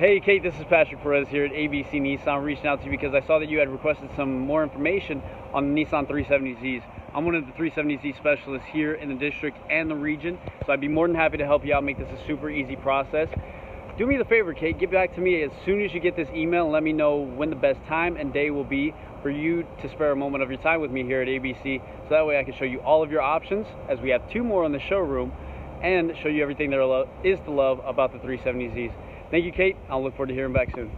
Hey Kate, this is Patrick Perez here at ABC Nissan. Reaching out to you because I saw that you had requested some more information on the Nissan 370Zs. I'm one of the 370Z specialists here in the district and the region, so I'd be more than happy to help you out, make this a super easy process. Do me the favor, Kate, get back to me as soon as you get this email and let me know when the best time and day will be for you to spare a moment of your time with me here at ABC, so that way I can show you all of your options, as we have two more in the showroom, and show you everything there is to love about the 370Zs. Thank you, Kate. I'll look forward to hearing back soon.